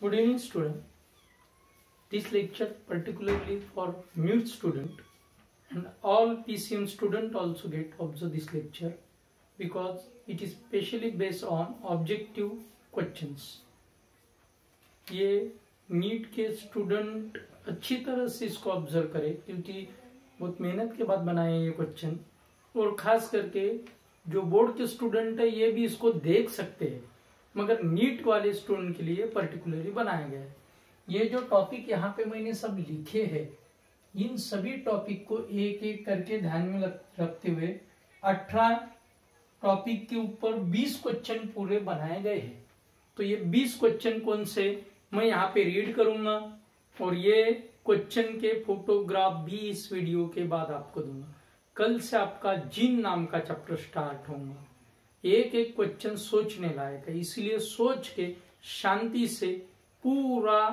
Good evening, student. This lecture particularly for mute student and all PCM student also get observe this lecture because it is specially based on objective questions. ये NEET के student अच्छी तरह से इसको observe करे क्योंकि बहुत मेहनत के बाद बनाए ये क्वेश्चन और खास करके जो बोर्ड के स्टूडेंट है ये भी इसको देख सकते हैं मगर नीट वाले स्टूडेंट के लिए पर्टिकुलरली बनाया गया है। ये जो टॉपिक यहाँ पे मैंने सब लिखे हैं, इन सभी टॉपिक को एक एक करके ध्यान में रखते हुए अठारह टॉपिक के ऊपर 20 क्वेश्चन पूरे बनाए गए हैं। तो ये 20 क्वेश्चन कौन से? मैं यहाँ पे रीड करूँगा और ये क्वेश्चन के फोटोग्राफ भी इस वीडियो के बाद आपको दूँगा। कल से आपका जिन नाम का चैप्टर स्टार्ट होगा। एक एक क्वेश्चन सोचने लायक है। इसलिए सोच के शांति से पूरा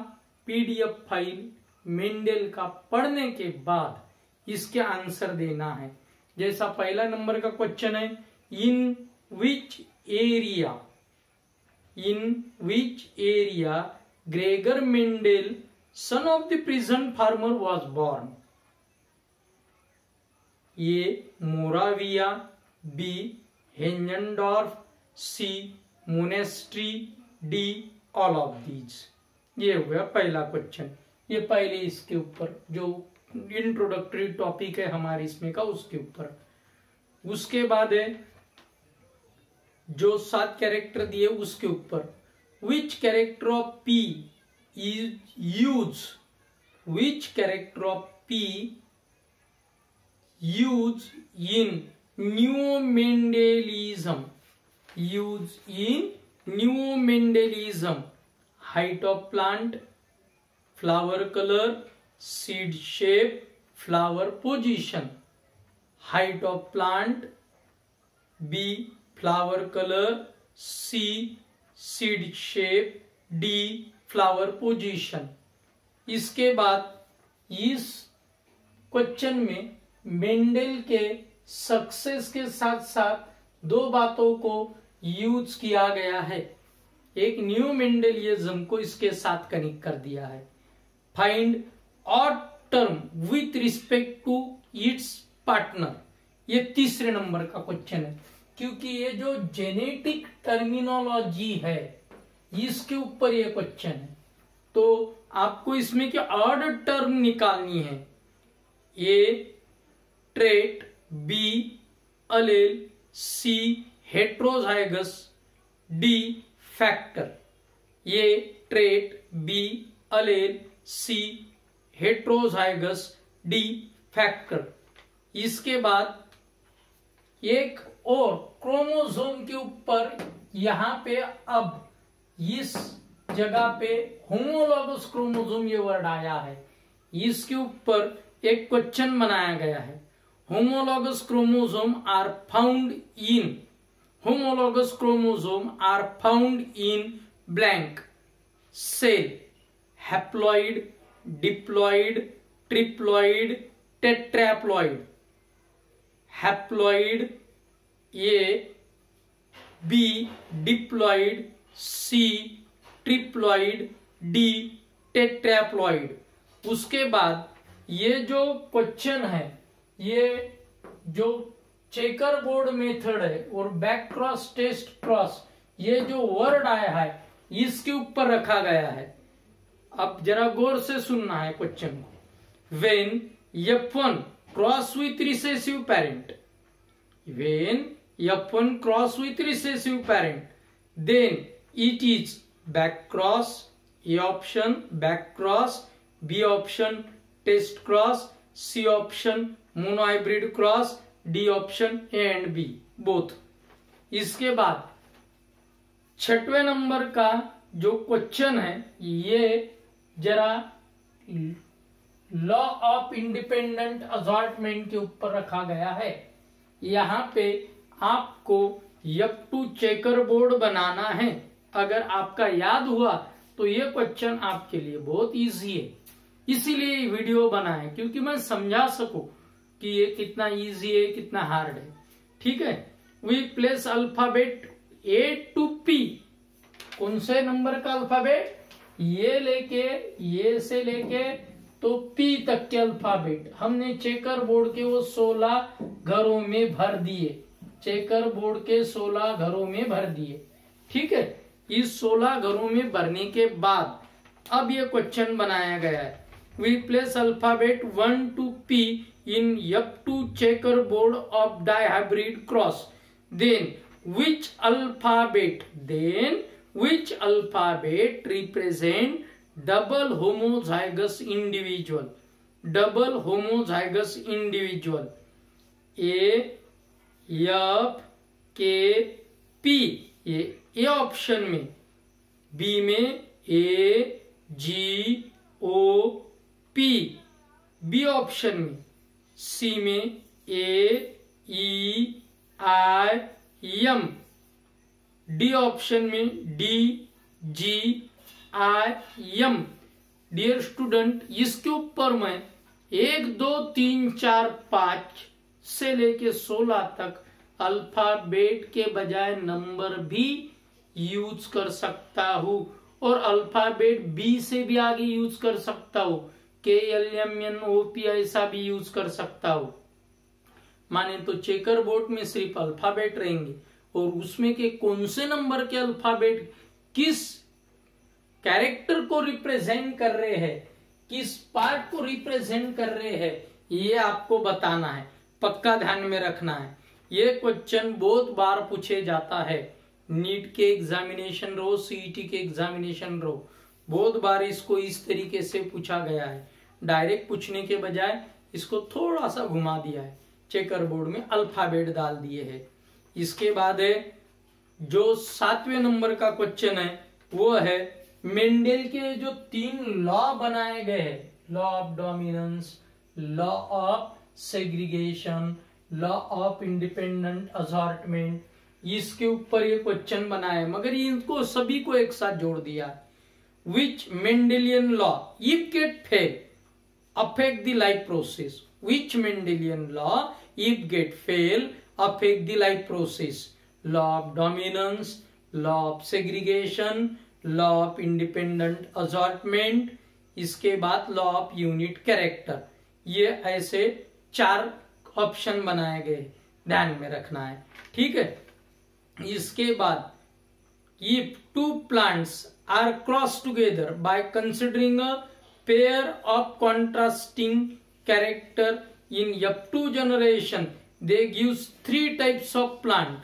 पीडीएफ फ़ाइल मेंडल का पढ़ने के बाद इसके आंसर देना है। जैसा पहला नंबर का क्वेश्चन है in which area in which area Gregor Mendel son of the present farmer was born ये Moravia B Heinzendorf C monastery D all of these ये हो गया पहला क्वेश्चन ये पहले इसके ऊपर, जो इंट्रोडक्टरी टॉपिक है हमारे इसमें का, उसके ऊपर. उसके बाद है, जो सात कैरेक्टर दिए उसके ऊपर. Which character of P is use which character of P use in neo Mendelism use in neo Mendelism height of plant flower colour seed shape flower position height of plant B flower colour C seed shape D flower position इसके बाद इस question में Mendel के success के साथ साथ दो बातों को यूज़ किया गया है। एक न्यू मेंडलिज्म को इसके साथ कनेक्ट कर दिया है। Find odd term with respect to its partner. ये तीसरे नंबर का क्वेश्चन है, क्योंकि ये जो जेनेटिक टर्मिनोलॉजी है, इसके ऊपर ये क्वेश्चन है। तो आपको इसमें क्या ऑड टर्म निकालनी है? ये trait B allele C heterozygous D factor ये trait B allele C heterozygous D factor इसके बाद एक और क्रोमोसोम के ऊपर यहाँ पे अब इस जगह पे होमोलॉगस क्रोमोसोम ये वर्ड आया है। इसके ऊपर एक क्वेश्चन बनाया गया है। Homologous chromosome are found in homologous chromosome are found in blank cell haploid diploid triploid tetraploid haploid a b diploid c triploid D tetraploid उसके बाद ये जो क्वेश्चन है ये जो चेकर बोर्ड मेथड है और बैक क्रॉस टेस्ट क्रॉस, ये जो वर्ड आया है, इसके ऊपर रखा गया है। अब जरा गौर से सुनना है क्वेश्चन को। When one cross with recessive parent when one cross with recessive parent then it is back cross A option back cross B option test cross C option monohybrid cross, D option, A and B both इसके बाद, छठवें number का जो question है, ये जरा law of independent अजॉर्टमेंट के ऊपर रखा गया है। यहाँ पे आपको यप टू चेकर बोर्ड बनाना है। अगर आपका याद हुआ तो ये क्वेश्चन आपके लिए बहुत इजी है। इसीलिए वीडियो बनाए, क्योंकि मैं समझा सकूँ। कि ये कितना इजी है, कितना हार्ड है। ठीक है? We place alphabet A to P कौन से नंबर का अल्फ़ाबेट ये लेके, ये से लेके तो पी तक के अल्फ़ाबेट हमने चेकर बोर्ड के वो सोलह घरों में भर दिए। चेकर बोर्ड के सोलह घरों में भर दिए। ठीक है? इस सोलह घरों में भरने के बाद अब ये क्वेश्चन बनाया गया है। We place alphabet one to P to checkerboard of dihybrid cross then which alphabet then which alphabet represent double homozygous individual double homozygous individual A F K P ये ए ऑप्शन में. B में A G O P B option में. C में A E I M D option में D G I M dear student इसके ऊपर मैं एक, दो, तीन, चार, पाँच से लेके सोलह तक अल्फ़ाबेट के बजाय नंबर भी यूज़ कर सकता हूँ। और अल्फ़ाबेट बी से भी आगे यूज़ कर सकता हूँ। K L M N O P ऐसा भी यूज़ कर सकता हो। माने तो चेकर बोर्ड में सिर्फ़ अल्फ़ाबेट रहेंगे और उसमें के कौन से नंबर के अल्फ़ाबेट किस कैरेक्टर को रिप्रेजेंट कर रहे हैं, किस पार्ट को रिप्रेजेंट कर रहे हैं, ये आपको बताना है। पक्का ध्यान में रखना है। ये क्वेश्चन बहुत बार पूछे जाता है। नीट के एग्जामिनेशन रो, सीईटी के एग्जामिनेशन रो। बहुत बार इसको इस तरीके से पूछा गया है। डायरेक्ट पूछने के बजाय इसको थोड़ा सा घुमा दिया है। चेकर बोर्ड में अल्फ़ाबेट डाल दिए है। इसके बाद है, जो सातवें नंबर का क्वेश्चन है, वो है, मेंडेल के जो तीन लॉ बनाए गए हैं। Law of dominance law of segregation law of independent assortment इसके ऊपर ये क्वेश्चन बनाया मगर इनको सभी को एक साथ जोड़ दिया। Which Mendelian law if get fail affect the life process which Mendelian law if get fail affect the life process law of dominance law of segregation law of independent assortment इसके बाद लॉ ऑफ़ यूनिट कैरेक्टर ये ऐसे चार option बनाए गए, ध्यान में रखना है, ठीक है? इसके बाद if two plants are cross together by considering a of contrasting character in F two generation they gives three types of plant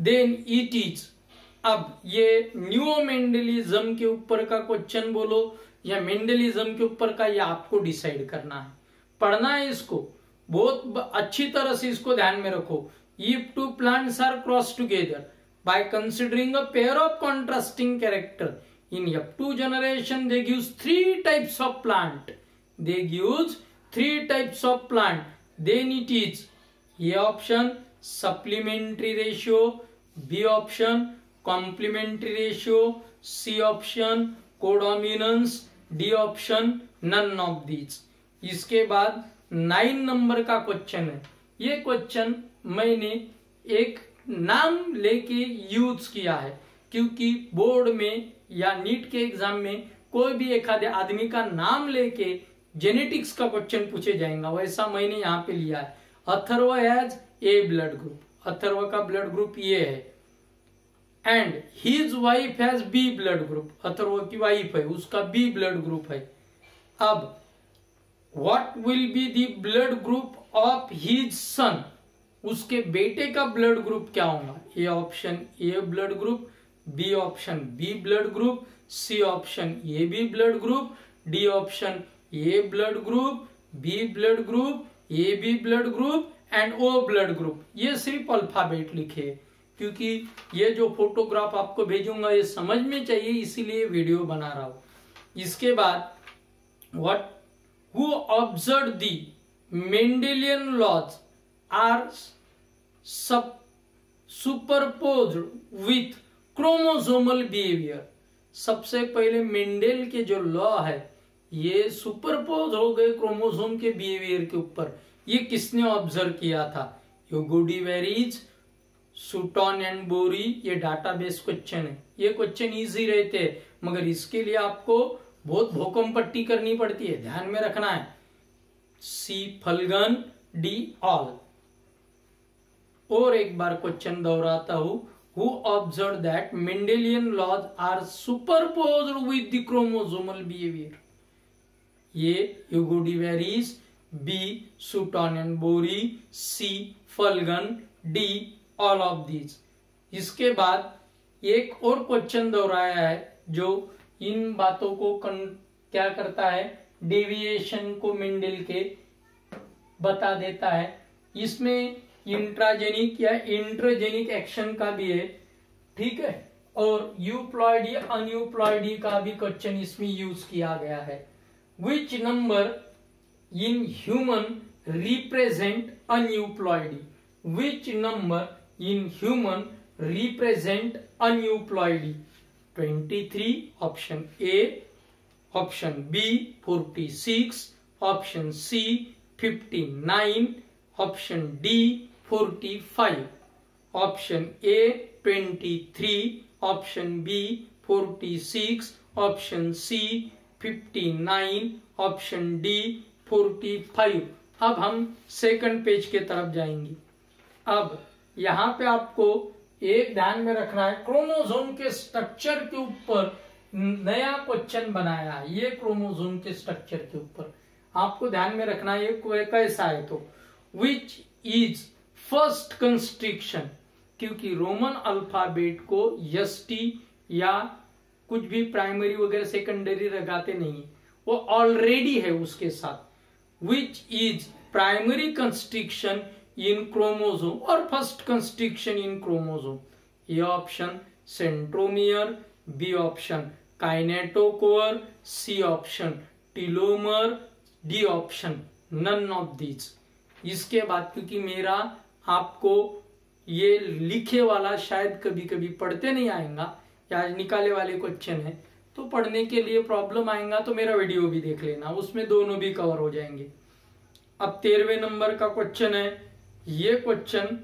then it is अब ये न्यू मेंडलिज्म के ऊपर का क्वेश्चन बोलो, या मेंडलिज्म के ऊपर का ये आपको डिसाइड करना है। पढ़ना है इसको, बहुत अच्छी तरह से इसको ध्यान में रखो। If two plants are cross together by considering a pair of contrasting character. In F2 generation they gives three types of plant they gives three types of plant then it is A option supplementary ratio B option complementary ratio C option codominance D option none of these इसके बाद nine number का question है ये question मैंने एक नाम लेके use किया है क्योंकि बोर्ड में या नीट के एग्ज़ाम में कोई भी एक आधे आदमी का नाम लेके जेनेटिक्स का क्वेश्चन पूछे जाएगा। वैसा मैंने यहाँ पे लिया है। Atharva has A blood group Atharva का ब्लड ग्रुप ये है। And his wife has B blood group Atharva की वाइफ है, उसका बी ब्लड ग्रुप है। अब what will be the blood group of his son उसके बेटे का ब्लड ग्रुप क्या होगा? A option A blood group B option B blood group C option A B blood group D option A blood group B blood group A B blood group and O blood group ये सिर्फ़ alphabet लिखे, क्योंकि ये जो photograph आपको भेजूँगा, ये समझ में चाहिए, इसीलिए वीडियो बना रहा हूँ। इसके बाद what who observe the Mendelian laws are सब सुपरपोज विथ क्रोमोसोमल बिहेवियर सबसे पहले मेंडेल के जो लॉ है, ये सुपरपोज हो गए क्रोमोसोम के बिहेवियर के ऊपर। ये किसने ऑब्ज़र्व किया था? योगोडी वेरीज, सुटॉन एंड बोरी, ये डाटाबेस क्वेश्चन है। ये क्वेश्चन इजी रहते हैं, मगर इसके लिए आपको बहुत भूकंप पट्टी करनी पड़ती है, ध्यान में रखना है। सी फलगन डी ऑल और एक बार क्वेश्चन दोहराता हूँ। Who observe that Mendelian laws are superpose with the chromosomal behaviour ये Hugo de Vries B Sutton and Boveri C फलगन D all of these इसके बाद एक और क्वेश्चन दोहराया है जो इन बातों को कन, क्या करता है? डेविएशन को मिंडल के बता देता है। इसमें इंट्राजेनिक या इंट्रोजेनिक एक्शन का भी है, ठीक है? और यूप्लॉइडी अनयूप्लॉइडी का भी क्वेश्चन इसमें यूज़ किया गया है। Which number in human represent aneuploidy which number in human represent aneuploidy 23 option A option B 46 option C 59 option D 45 option A 23 ऑप्शन B 46 option C 59 option D 45 अब हम सेकंड पेज के तरफ़ जाएँगे। अब यहाँ पे आपको एक ध्यान में रखना है क्रोमोजोम के स्ट्रक्चर के ऊपर नया क्वेश्चन बनाया है, ये क्रोमोजोम के स्ट्रक्चर के ऊपर। आपको ध्यान में रखना है, ये कैसा है तो। विच इज़ फ़र्स्ट कंस्ट्रिक्शन, क्योंकि रोमन अल्फ़ाबेट को यस टी या कुछ भी प्राइमरी वगैरह सेकेंडरी लगाते नहीं वो ऑलरेडी है उसके साथ which is primary constriction in chromosome और first constriction in chromosome A option centromere B option kinetochore C option telomere D option none of these इसके बाद क्योंकि मेरा आपको ये लिखे वाला शायद कभी कभी पढ़ते नहीं आएगा, या निकाले वाले क्वेश्चन है तो पढ़ने के लिए प्रॉब्लम आएगा तो मेरा वीडियो भी देख लेना, उसमें दोनों भी कवर हो जाएँगे। अब तेरहवें नंबर का क्वेश्चन है, ये क्वेश्चन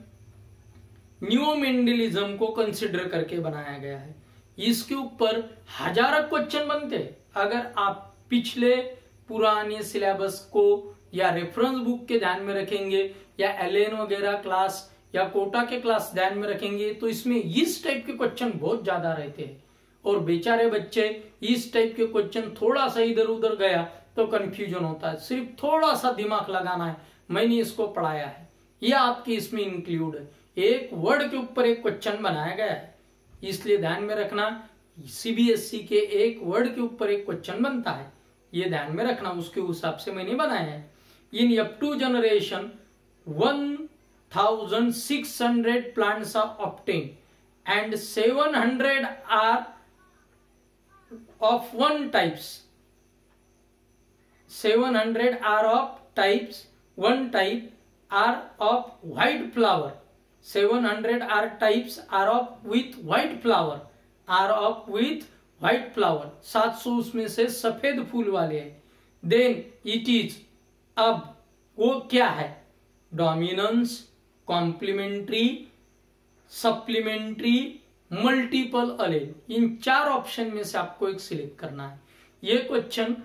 न्यू मेंडलिज्म को कंसिडर करके बनाया गया है। इसके ऊपर हज़ारों क्वेश्चन बनते अगर आप पिछले पुराने सिलेबस को या रेफरेंस बुक के ध्यान में रखेंगे, या एल वगैरह क्लास या कोटा के क्लास ध्यान में रखेंगे तो इसमें इस टाइप के क्वेश्चन बहुत ज़्यादा रहते हैं। और बेचारे बच्चे, इस टाइप के क्वेश्चन थोड़ा सा इधर उधर गया तो कंफ्यूजन होता है। सिर्फ़ थोड़ा सा दिमाग लगाना है, मैंने इसको पढ़ाया है। ये आपकी इसमें इंक्लूड है। एक वर्ड के ऊपर एक क्वेश्चन बनाया गया है। इसलिए ध्यान में रखना सीबीएसई के एक वर्ड के ऊपर एक क्वेश्चन बनता है। ये ध्यान में रखना, उसके हिसाब से मैंने बनाया है। Six hundred plants are obtain and seven hundred are of one types seven hundred are of types one type are of white flower. 700 are types are of with white flower, are of with white flower. 700 उसमें से सफ़ेद फूल वाले हैं। Then it is अब वो क्या है? Dominance complementary supplementary multiple allele इन चार ऑप्शन में से आपको एक सिलेक्ट करना है। ये क्वेश्चन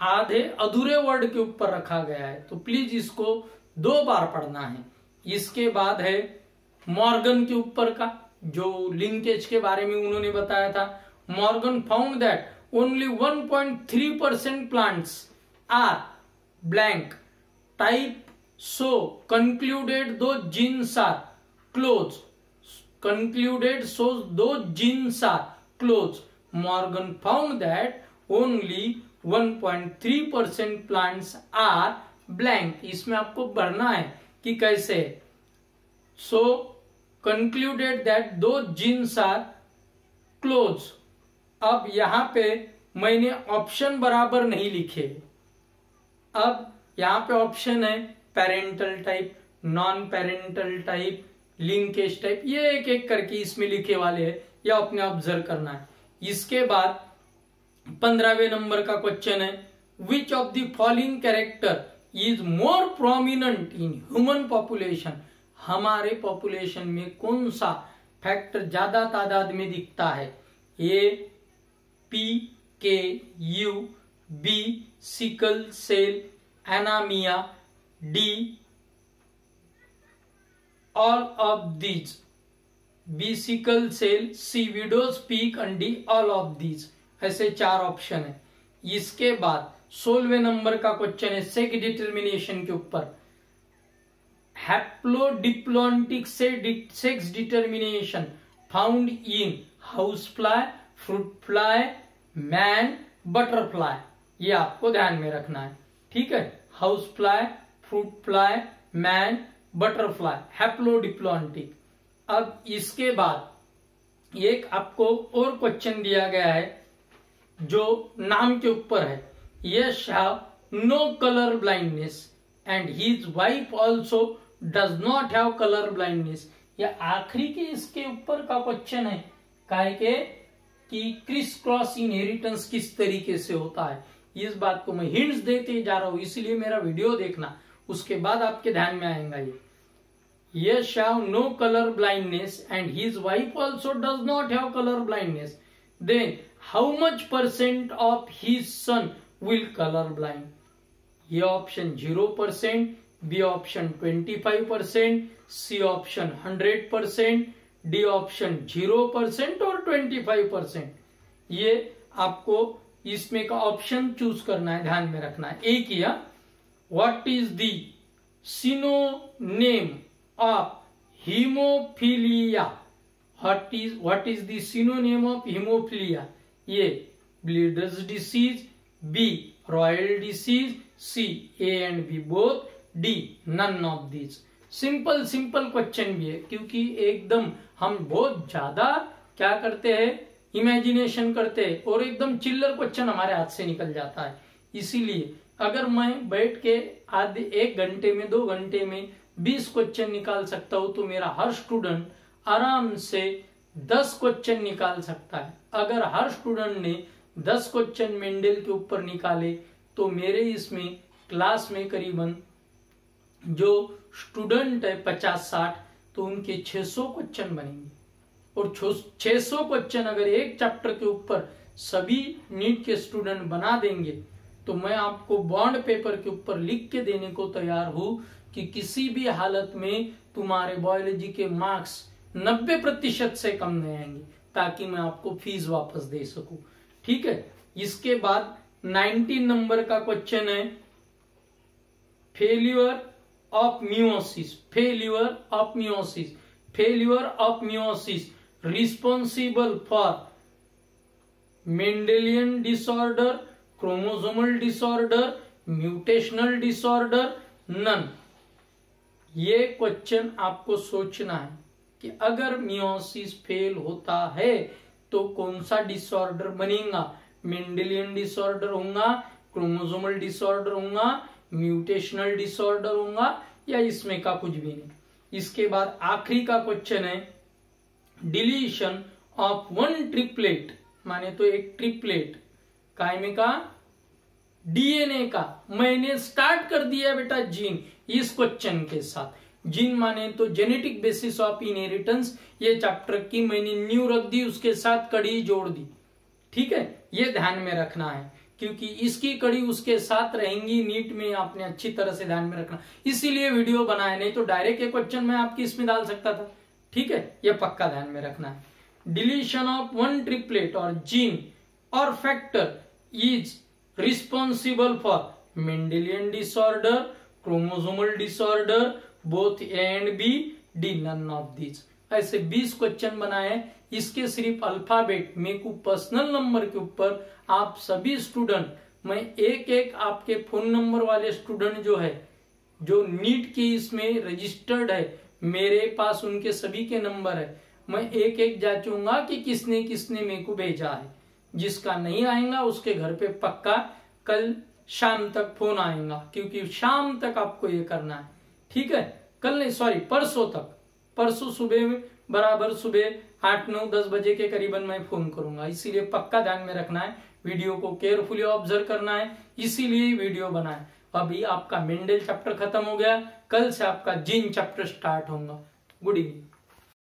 आधे अधूरे वर्ड के ऊपर रखा गया है। तो प्लीज़ इसको दो बार पढ़ना है। इसके बाद है मॉर्गन के ऊपर का, जो लिंकेज के बारे में उन्होंने बताया था। Morgan found that only 1.3 percent plants are blank type so concluded दो genes are close concluded so दो genes are close Morgan found that only 1.3 percent plants are blank इसमें आपको भरना है कि कैसे? सो कंक्लूडेड दैट दो जीन्स आर क्लोज अब यहाँ पे मैंने ऑप्शन बराबर नहीं लिखे। अब यहाँ पे ऑप्शन है parental type non parental type linkage type ये एक एक करके इसमें लिखे वाले हैं, या अपने ऑब्ज़र्व करना है। इसके बाद पंद्रहवें नंबर का क्वेश्चन है which of the following character is more prominent in human population हमारे पॉपुलेशन में कौन सा फैक्टर ज़्यादा तादाद में दिखता है? A P K U B sickle cell anaemia D all of these B sickle cell C widow's peak and D all of these ऐसे चार ऑप्शन है। इसके बाद सोलवे नंबर का क्वेश्चन है सेक डिटर्मिनेशन के ऊपर। हैप्लोडिप्लॉन्टिक से sex determination found in house fly fruit fly man butterfly ये आपको ध्यान में रखना है, ठीक है? House fly fruit fly man butterfly haplodiplontic अब इसके बाद एक आपको और क्वेश्चन दिया गया है, जो नाम के ऊपर है। Yash have no colour blindness and his wife also does not have colour blindness ये आखिरी के इसके ऊपर का क्वेश्चन है काय के कि क्रिस क्रॉस इनहेरिटेंस किस तरीके से होता है? इस बात को मैं हिंट्स देते जा रहा हूँ, इसलिए मेरा वीडियो देखना उसके बाद आपके ध्यान में आएगा ये Yes have no color blindness and his wife also does not have color blindness. Then, how much percent of his son will color blind? A option zero percent B option twenty five percent C option hundred percent D option zero percent और twenty five percent ये आपको इसमें का option choose करना है, ध्यान में रखना है। एक या what is the synonym of haemophilia what is what is the synonym of haemophilia A bleeders disease B royal disease C A and B both D none of this simple simple question भी है, क्योंकि एकदम हम बहुत ज़्यादा क्या करते हैं इमेजिनेशन करते हैं और एकदम चिल्लर क्वेश्चन हमारे हाथ से निकल जाता है। इसीलिए अगर मैं बैठ के आधे एक घंटे में, दो घंटे में बीस क्वेश्चन निकाल सकता हूँ तो मेरा हर स्टूडेंट आराम से दस क्वेश्चन निकाल सकता है। अगर हर स्टूडेंट ने दस क्वेश्चन मेंडल के ऊपर निकाले तो मेरे इसमें क्लास में करीबन जो स्टूडेंट है पचास साठ तो उनके 600 क्वेश्चन बनेंगे। और 600 क्वेश्चन अगर एक चैप्टर के ऊपर सभी नीट के स्टूडेंट बना देंगे तो मैं आपको बॉन्ड पेपर के ऊपर लिख के देने को तैयार हूँ कि किसी भी हालत में तुम्हारे बायोलॉजी के मार्क्स 90 प्रतिशत से कम नहीं आएँगे, ताकि मैं आपको फ़ीस वापस दे सकूँ। ठीक है? इसके बाद 19 नंबर का क्वेश्चन है failure of meiosis, failure of meiosis, failure of meiosis responsible for Mendelian disorder, chromosomal disorder, mutational disorder, none. ये क्वेश्चन आपको सोचना है कि अगर मियोसिस फेल होता है तो कौन सा डिसऑर्डर बनेगा? मेंडेलियन डिसऑर्डर होगा क्रोमोसोमल डिसऑर्डर होगा म्यूटेशनल डिसऑर्डर होगा, या इसमें का कुछ भी नहीं? इसके बाद आखिरी का क्वेश्चन है डिलीशन ऑफ़ वन ट्रिपलेट, माने तो एक ट्रिपलेट कायमे का? डीएनए का. मैंने स्टार्ट कर दिया बेटा जीन इस क्वेश्चन के साथ. जीन माने तो जेनेटिक बेसिस ऑफ़ इनहेरिटेंस ये चैप्टर की मैंने न्यू रख दी, उसके साथ कड़ी जोड़ दी. ठीक है? ये ध्यान में रखना है, क्योंकि इसकी कड़ी उसके साथ रहेंगी, नीट में आपने अच्छी तरह से ध्यान में रखना. इसीलिए वीडियो बनाया, नहीं तो डायरेक्ट ये क्वेश्चन मैं आपकी इसमें डाल सकता था. ठीक है? ये पक्का ध्यान में रखना है। डिलीशन ऑफ़ वन ट्रिपलेट और जीन और factor is responsible for Mendelian disorder chromosomal disorder both A and B D none of this ऐसे 20 क्वेश्चन बनाए। इसके सिर्फ़ अल्फ़ाबेट मेरे को पर्सनल नंबर के ऊपर आप सभी स्टूडेंट मैं एक एक आपके फ़ोन नंबर वाले स्टूडेंट जो है, जो नीट की इसमें रजिस्टर्ड है मेरे पास उनके सभी के नंबर है। मैं एक एक जांचूँगा कि किसने किसने मेरे को भेजा है। जिसका नहीं आएगा, उसके घर पे पक्का कल शाम तक फ़ोन आएगा, क्योंकि शाम तक आपको ये करना है। ठीक है? कल नहीं सॉरी परसों तक। परसों सुबह बराबर सुबह आठ, नौ, दस बजे के करीबन मैं फ़ोन करूँगा। इसीलिए पक्का ध्यान में रखना है, वीडियो को केयरफुली ऑब्ज़र्व करना है, इसीलिए वीडियो बनाए। अभी आपका मेंडल चैप्टर खत्म हो गया, कल से आपका जिन चैप्टर स्टार्ट होगा। Good evening.